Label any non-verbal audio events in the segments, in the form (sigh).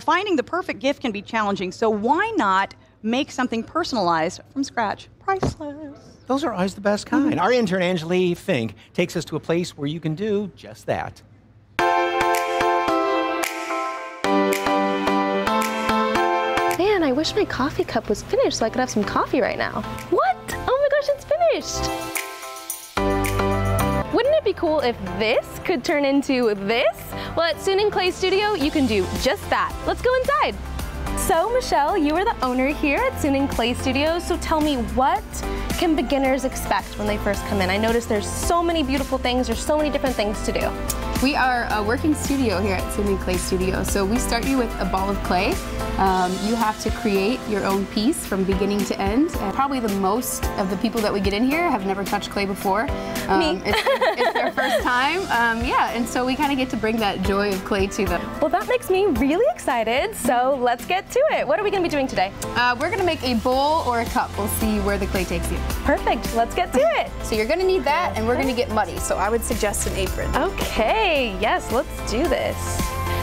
Finding the perfect gift can be challenging, so why not make something personalized from scratch? Priceless. Those are always the best kind. Mm-hmm. Our intern, Angelique Fink, takes us to a place where you can do just that. Man, I wish my coffee cup was finished so I could have some coffee right now. What? Oh my gosh, it's finished. Wouldn't it be cool if this could turn into this? Well, at Sunin Clay Studio, you can do just that. Let's go inside. So, Michelle, you are the owner here at Sunin Clay Studio, so tell me what can beginners expect when they first come in? I notice there's so many beautiful things, there's so many different things to do. We are a working studio here at Sunin Clay Studio. So we start you with a ball of clay. Um, you have to create your own piece from beginning to end. And probably the most of the people that we get in here have never touched clay before. Um, Me. It's, it's their first time. Um, yeah, and so we kind of get to bring that joy of clay to them. Well, that makes me really excited, so let's get to it. What are we gonna be doing today? Uh, we're gonna make a bowl or a cup. We'll see where the clay takes you. Perfect, let's get to (laughs) it. So you're gonna need that, and we're gonna get muddy. So I would suggest an apron. Okay, yes, let's do this.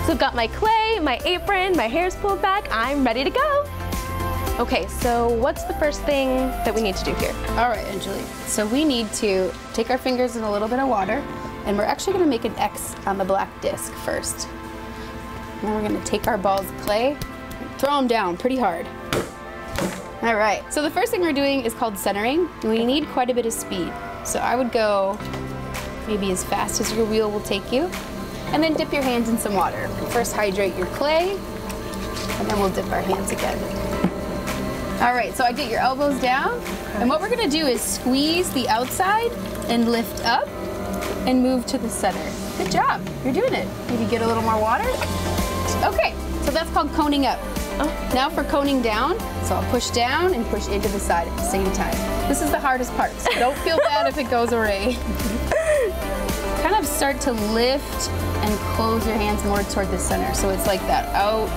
So I've got my clay, my apron, my hair's pulled back, I'm ready to go. Okay, so what's the first thing that we need to do here? All right, Angelique. So we need to take our fingers in a little bit of water, and we're actually gonna make an X on the black disc first. Then we're gonna take our balls of clay, throw them down pretty hard. All right, so the first thing we're doing is called centering, we need quite a bit of speed. So I would go maybe as fast as your wheel will take you, and then dip your hands in some water. First hydrate your clay, and then we'll dip our hands again. All right, so I get your elbows down, and what we're gonna do is squeeze the outside and lift up and move to the center. Good job, you're doing it. Maybe get a little more water. Okay, so that's called coning up. Oh. Now for coning down, so I'll push down and push into the side at the same time. This is the hardest part, so don't feel (laughs) bad if it goes away. (laughs) kind of start to lift and close your hands more toward the center. So it's like that, out,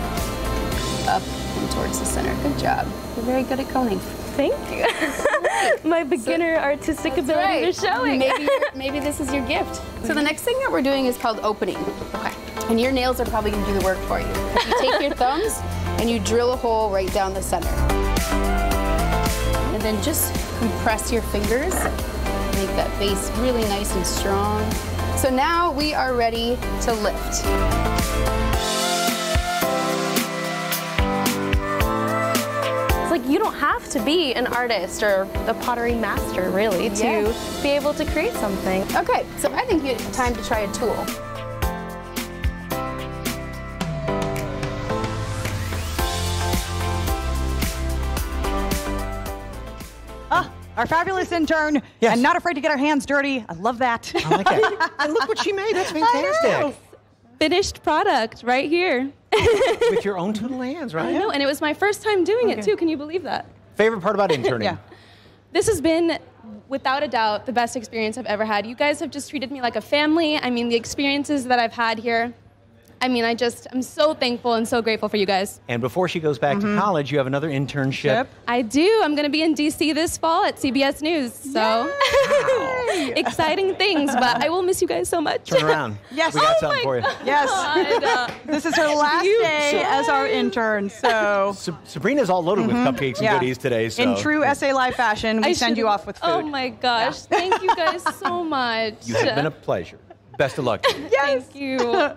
up, and towards the center. Good job. You're very good at coning. Thank you. (laughs) my beginner artistic ability Right. is showing. Maybe, maybe this is your gift. So the next thing that we're doing is called opening. Okay. And your nails are probably gonna do the work for you. If you take your thumbs and you drill a hole right down the center. And then just compress your fingers. Make that base really nice and strong. So now we are ready to lift. It's like you don't have to be an artist or a pottery master, really, to Yeah. be able to create something. Okay, so I think it's time to try a tool. Our fabulous intern, Yes. and not afraid to get our hands dirty. I love that. I like that. (laughs) and look what she made. That's (laughs) fantastic. finished product right here. (laughs) With your own two little hands, right? I know, and it was my first time doing it too. Can you believe that? Favorite part about interning? Yeah. This has been, without a doubt, the best experience I've ever had. You guys have just treated me like a family. I mean, the experiences that I've had here. I mean, I just, I'm so thankful and so grateful for you guys. And before she goes back to college, you have another internship. Yep. I do. I'm going to be in DC this fall at CBS News. So (laughs) exciting things, but I will miss you guys so much. Turn around. (laughs) Yes. We got Oh something for you. yes. (laughs) God, uh, This is her last You day as our intern, so. Sa- Sabrina's all loaded with cupcakes and Yeah. goodies today. So In true SA Live fashion, we I send you should've- off with food. Oh my gosh. Thank you guys so much. you have been a pleasure. Best of luck. yes. Thank you.